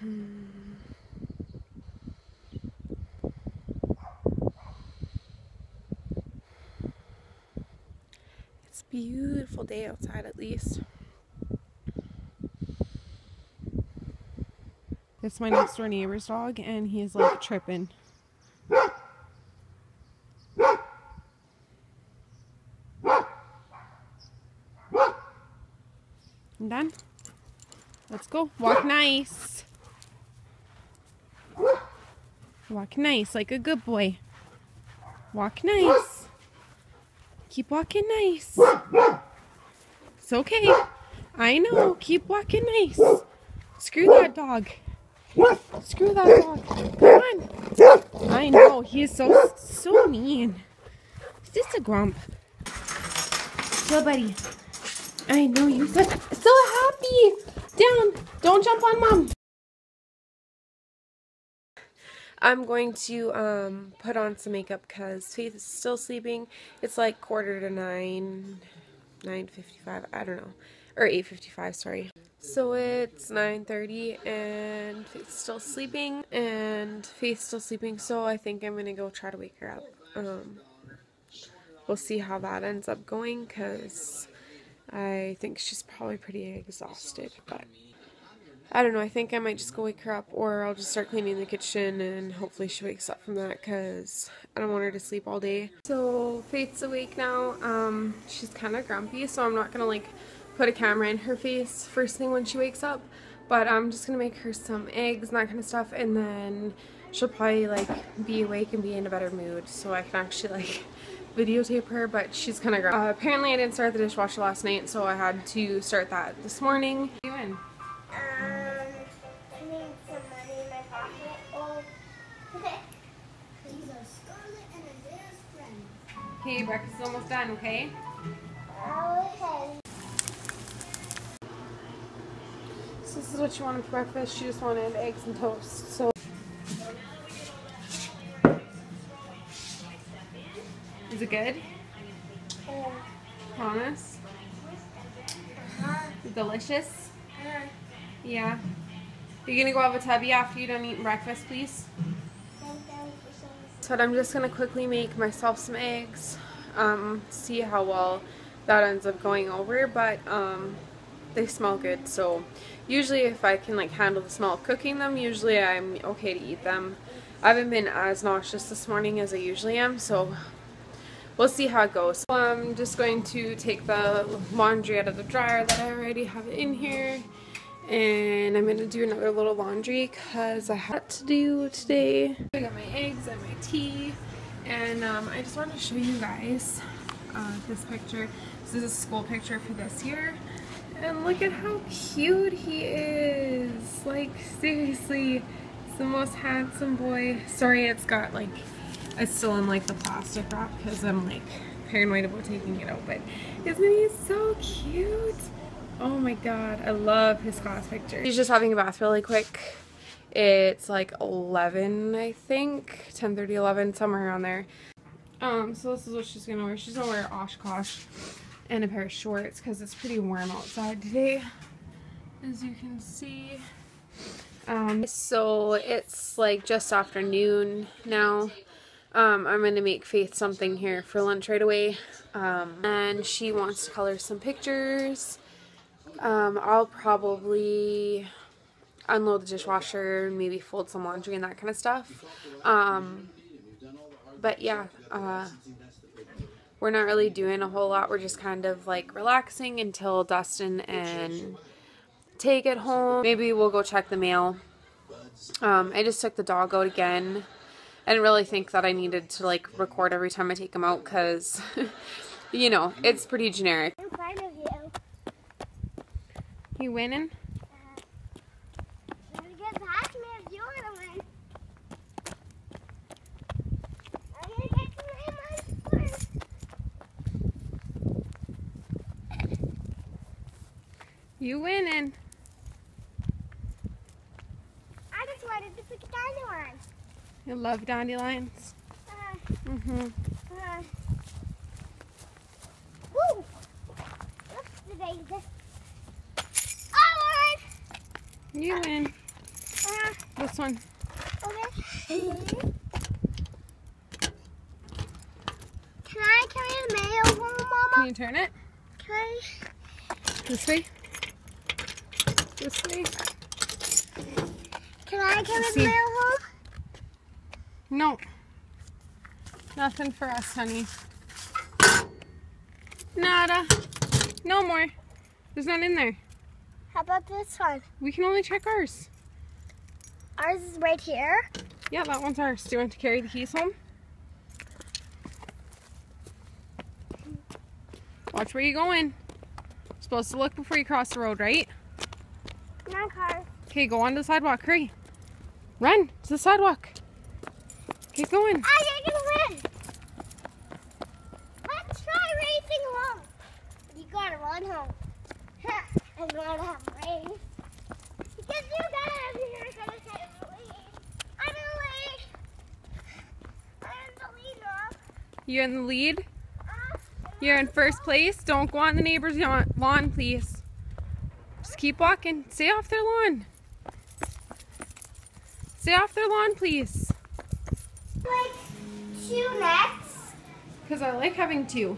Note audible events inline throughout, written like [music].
Hmm. It's a beautiful day outside at least. It's my next door neighbor's dog and he's like tripping. I'm done. Let's go. Walk nice. Walk nice like a good boy. Walk nice. Keep walking nice. It's okay. I know. Keep walking nice. Screw that dog. Screw that dog. Come on. I know. He is so, so mean. He's just a grump. Chill, buddy. I know you said so happy. Down. Don't jump on mom. I'm going to um, put on some makeup because Faith is still sleeping. It's like quarter to nine, 9.55, I don't know, or 8.55, sorry. So it's 9.30 and Faith's still sleeping and Faith's still sleeping, so I think I'm going to go try to wake her up. Um, we'll see how that ends up going because I think she's probably pretty exhausted, but I don't know. I think I might just go wake her up or I'll just start cleaning the kitchen and hopefully she wakes up from that because I don't want her to sleep all day. So Faith's awake now. Um, she's kind of grumpy so I'm not going to like put a camera in her face first thing when she wakes up. But I'm just going to make her some eggs and that kind of stuff and then she'll probably like be awake and be in a better mood so I can actually like [laughs] videotape her but she's kind of grumpy. Uh, apparently I didn't start the dishwasher last night so I had to start that this morning. Okay, breakfast is almost done, okay? Okay. So this is what she wanted for breakfast. She just wanted eggs and toast. So Is it good? Yeah. Promise? Uh-huh. Delicious? Uh-huh. Yeah. Are you gonna go have a tubby after you're done eating breakfast, please? So I'm just gonna quickly make myself some eggs. Um, see how well that ends up going over, but um, they smell good. So usually, if I can like handle the smell of cooking them, usually I'm okay to eat them. I haven't been as nauseous this morning as I usually am, so we'll see how it goes. So I'm just going to take the laundry out of the dryer that I already have in here and I'm gonna do another little laundry because I had to do today. I got my eggs and my tea and um, I just wanted to show you guys uh, this picture. This is a school picture for this year and look at how cute he is. Like seriously, he's the most handsome boy. Sorry it's got like, it's still in like the plastic wrap because I'm like paranoid about taking it out but isn't he so cute? Oh my god, I love his class picture. He's just having a bath really quick. It's like 11, I think. 10 30, 11, somewhere around there. Um, so this is what she's gonna wear. She's gonna wear Oshkosh and a pair of shorts because it's pretty warm outside today, as you can see. Um, so it's like just after noon now. Um, I'm gonna make Faith something here for lunch right away. Um, and she wants to color some pictures. Um, I'll probably unload the dishwasher, maybe fold some laundry and that kind of stuff. Um, but yeah, uh, we're not really doing a whole lot. We're just kind of like relaxing until Dustin and Tay get home. Maybe we'll go check the mail. Um, I just took the dog out again. I didn't really think that I needed to like record every time I take him out because, [laughs] you know, it's pretty generic. In front of you. Winning? You get past me if you want to win. I'm gonna get to my mom first. You winning. I just wanted to pick a dandelion. You love dandelions? Uh, Mm-hmm. uh. Woo! Look, the daisy. I You win. won! This one. Okay. Can I carry the mail home, Can you turn it? Can I? This way? This way? Can I carry See. the mail home? No. Nothing for us, honey. Nada. No more. There's none in there. How about this one? We can only check ours. Ours is right here. Yeah, that one's ours. Do you want to carry the keys home? Watch where you're going. Supposed to look before you cross the road, right? Not car. Okay, go on to the sidewalk. Hurry. Run to the sidewalk. Keep going. I I can win. Let's try racing home. You gotta run home. I'm gonna have a race. Because you guys are gonna lead. I'm in the lead. I'm in the lead now. You're in the lead. You're in first place. Don't go on the neighbor's lawn, please. Just keep walking. Stay off their lawn. Stay off their lawn, please. like two nets? Because I like having two.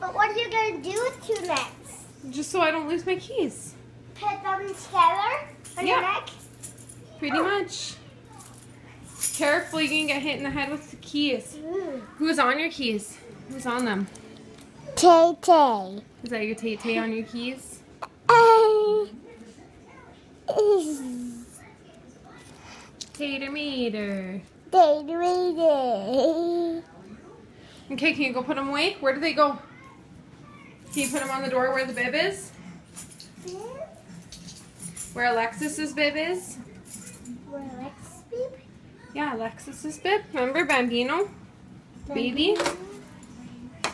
But what are you gonna do with two nets? Just so I don't lose my keys. Put them together on your Yeah. neck? Pretty much. Careful, you're gonna get hit in the head with the keys. Who's on your keys? Who's on them? Tay Tay. Is that your Tay Tay on your keys? Tater meter. Day reading. Okay, can you go put them away? Where do they go? Can you put them on the door where the bib is? Where Alexis's bib is? Yeah, Alexis's bib. Remember Bambino? Baby?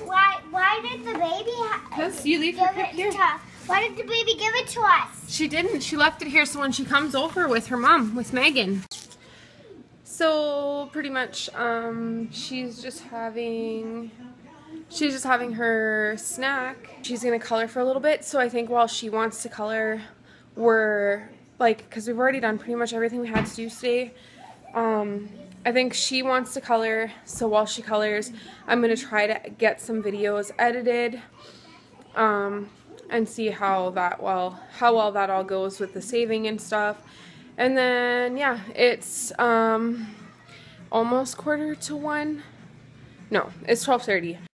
Why? Why did the baby Because you leave it here. to us? Why did the baby give it to us? She didn't. She left it here so when she comes over with her mom, with Megan. So pretty much, um, she's just having, she's just having her snack. She's gonna color for a little bit. So I think while she wants to color, we're like, cause we've already done pretty much everything we had to do today. Um, I think she wants to color. So while she colors, I'm gonna try to get some videos edited. Um, and see how that well how well that all goes with the saving and stuff and then yeah it's um almost quarter to one no it's 12:30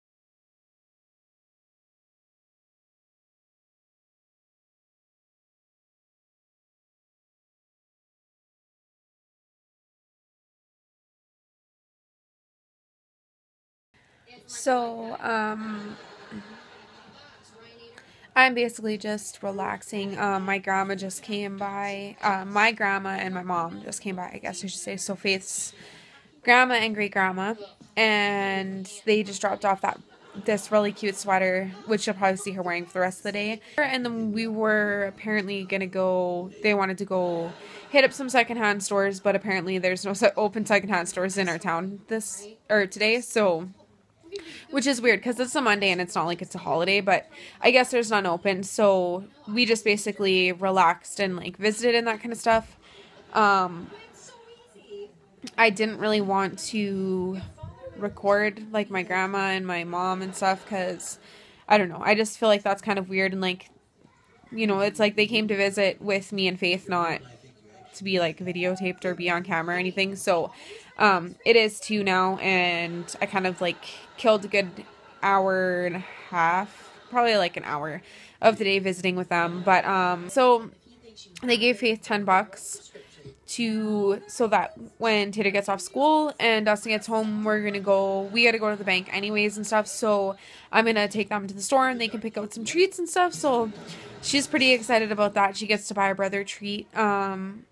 so um I'm basically just relaxing. Um, my grandma just came by. Uh, my grandma and my mom just came by, I guess I should say. So Faith's grandma and great grandma, and they just dropped off that this really cute sweater, which you'll probably see her wearing for the rest of the day. And then we were apparently gonna go. They wanted to go hit up some secondhand stores, but apparently there's no open secondhand stores in our town this or today. So which is weird because it's a Monday and it's not like it's a holiday, but I guess there's none open. So we just basically relaxed and like visited and that kind of stuff. Um, I didn't really want to record like my grandma and my mom and stuff because I don't know. I just feel like that's kind of weird and like, you know, it's like they came to visit with me and Faith, not to be like videotaped or be on camera or anything. So um, it is two now, and I kind of like killed a good hour and a half, probably like an hour of the day visiting with them. But um, so they gave Faith ten bucks to so that when Tater gets off school and Dustin gets home, we're gonna go. We gotta go to the bank anyways and stuff. So I'm gonna take them to the store and they can pick out some treats and stuff. So she's pretty excited about that. She gets to buy her brother a treat. Um,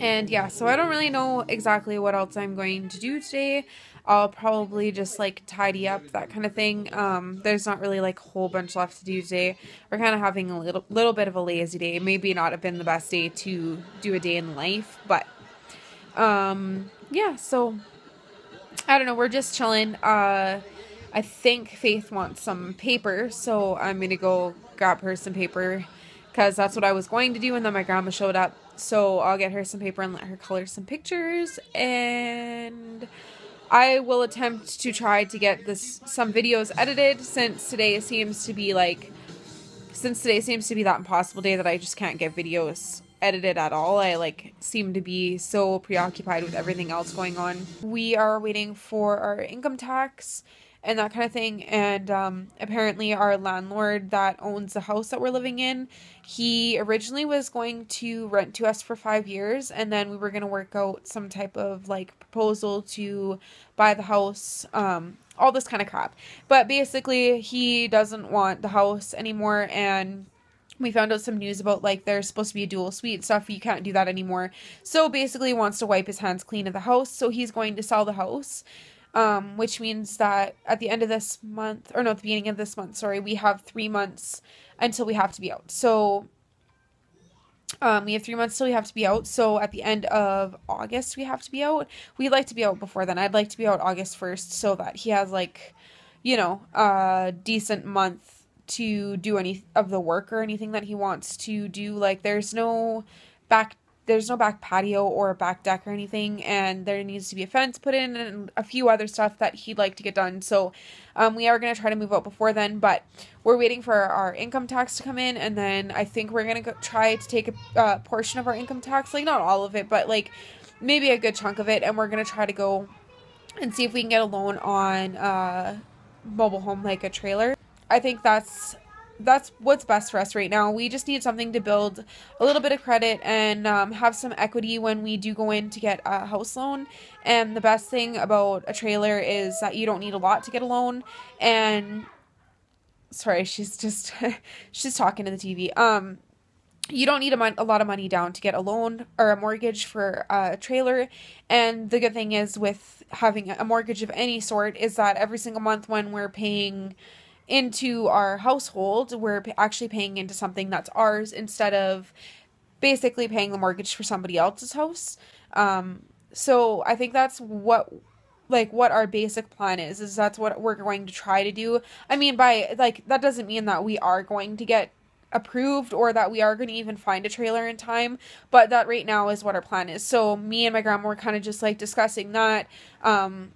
and yeah, so I don't really know exactly what else I'm going to do today. I'll probably just like tidy up that kind of thing. Um, there's not really like a whole bunch left to do today. We're kind of having a little little bit of a lazy day. Maybe not have been the best day to do a day in life, but um, yeah. So I don't know. We're just chilling. Uh, I think Faith wants some paper, so I'm gonna go grab her some paper because that's what I was going to do, and then my grandma showed up. So I'll get her some paper and let her color some pictures, and I will attempt to try to get this some videos edited since today seems to be like since today seems to be that impossible day that I just can't get videos edited at all. I like seem to be so preoccupied with everything else going on. We are waiting for our income tax and that kind of thing. And um, apparently, our landlord that owns the house that we're living in, he originally was going to rent to us for five years, and then we were going to work out some type of like proposal to buy the house. Um, all this kind of crap. But basically, he doesn't want the house anymore, and we found out some news about like there's supposed to be a dual suite stuff you can't do that anymore so basically wants to wipe his hands clean of the house so he's going to sell the house um, which means that at the end of this month, or no, at the beginning of this month, sorry, we have three months until we have to be out. So um, we have three months till we have to be out. So at the end of August, we have to be out. We'd like to be out before then. I'd like to be out August 1st so that he has, like, you know, a decent month to do any of the work or anything that he wants to do. Like, there's no back there's no back patio or a back deck or anything, and there needs to be a fence put in and a few other stuff that he'd like to get done. So, um, we are going to try to move out before then, but we're waiting for our income tax to come in, and then I think we're going to try to take a uh, portion of our income tax, like not all of it, but like maybe a good chunk of it, and we're going to try to go and see if we can get a loan on a uh, mobile home like a trailer. I think that's that's what's best for us right now. We just need something to build a little bit of credit and um, have some equity when we do go in to get a house loan. And the best thing about a trailer is that you don't need a lot to get a loan. And sorry, she's just [laughs] she's talking to the TV. Um, you don't need a, mon- a lot of money down to get a loan or a mortgage for a trailer. And the good thing is with having a mortgage of any sort is that every single month when we're paying into our household, we're actually paying into something that's ours instead of basically paying the mortgage for somebody else's house. Um, so I think that's what like what our basic plan is is that's what we're going to try to do. I mean by like that doesn't mean that we are going to get approved or that we are going to even find a trailer in time but that right now is what our plan is so me and my grandma were kind of just like discussing that um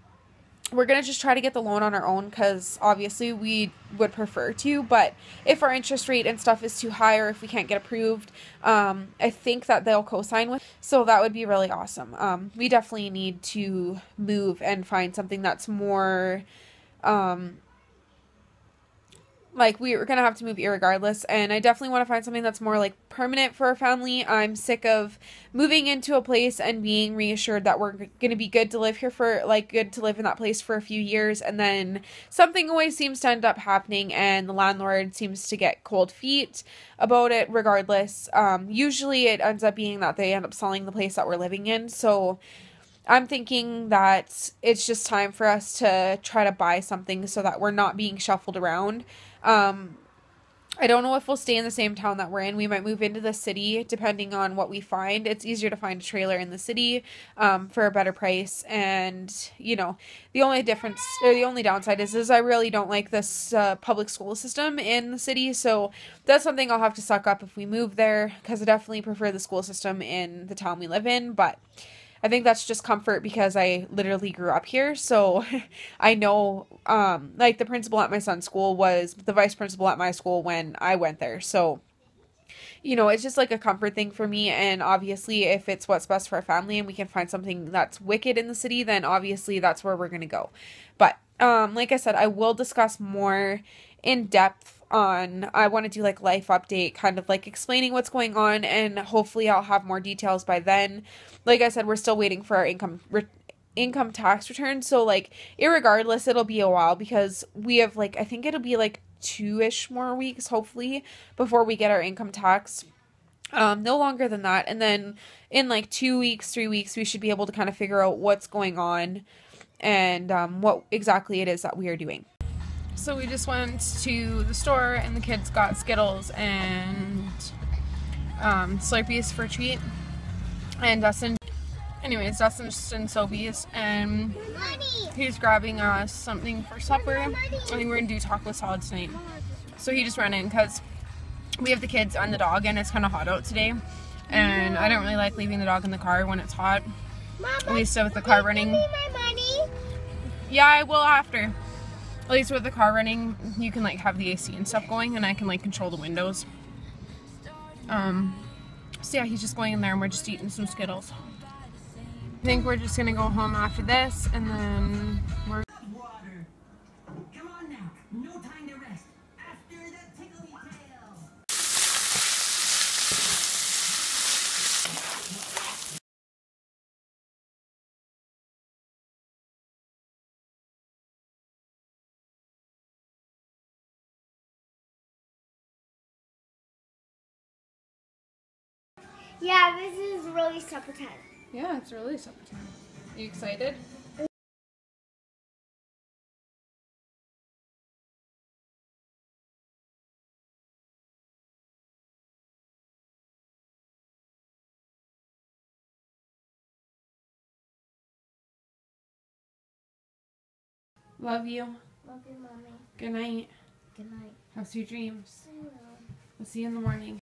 we're going to just try to get the loan on our own because obviously we would prefer to but if our interest rate and stuff is too high or if we can't get approved um, i think that they'll co-sign with so that would be really awesome. Um, we definitely need to move and find something that's more um, like we are gonna have to move regardless and i definitely want to find something that's more like permanent for our family. I'm sick of moving into a place and being reassured that we're gonna be good to live here for like good to live in that place for a few years and then something always seems to end up happening and the landlord seems to get cold feet about it regardless. Um, usually it ends up being that they end up selling the place that we're living in so I'm thinking that it's just time for us to try to buy something so that we're not being shuffled around um, I don't know if we'll stay in the same town that we're in. We might move into the city depending on what we find. It's easier to find a trailer in the city um, for a better price. And, you know, the only difference or the only downside is, is I really don't like this uh, public school system in the city. So that's something I'll have to suck up if we move there because I definitely prefer the school system in the town we live in. But I think that's just comfort because I literally grew up here. So [laughs] I know, um, like the principal at my son's school was the vice principal at my school when I went there. So, you know, it's just like a comfort thing for me. And obviously, if it's what's best for our family and we can find something that's wicked in the city, then obviously that's where we're going to go. But, um, like I said, I will discuss more in depth on I want to do like life update kind of like explaining what's going on and hopefully I'll have more details by then. Like I said we're still waiting for our income re- income tax return so like irregardless it'll be a while because we have like I think it'll be like two-ish more weeks hopefully before we get our income tax um, no longer than that. And then in like two weeks, three weeks, we should be able to kind of figure out what's going on and um, what exactly it is that we are doing. So we just went to the store and the kids got Skittles and um, Slurpees for a treat. And Dustin, anyways, Dustin's in Sobeys and he's grabbing us something for supper. I think we're gonna do taco salad tonight. So he just ran in because we have the kids and the dog, and it's kind of hot out today. And I don't really like leaving the dog in the car when it's hot. Mom, At least with the car running. Give me my money. Yeah, I will after. At least with the car running, you can like have the AC and stuff going, and I can like control the windows. Um, so yeah, he's just going in there, and we're just eating some Skittles. I think we're just gonna go home after this, and then we're. water. Yeah, this is really supper time. Yeah, it's really supper time. Are you excited? Love you. Love you, mommy. Good night. Good night. Have sweet dreams. We'll see you in the morning.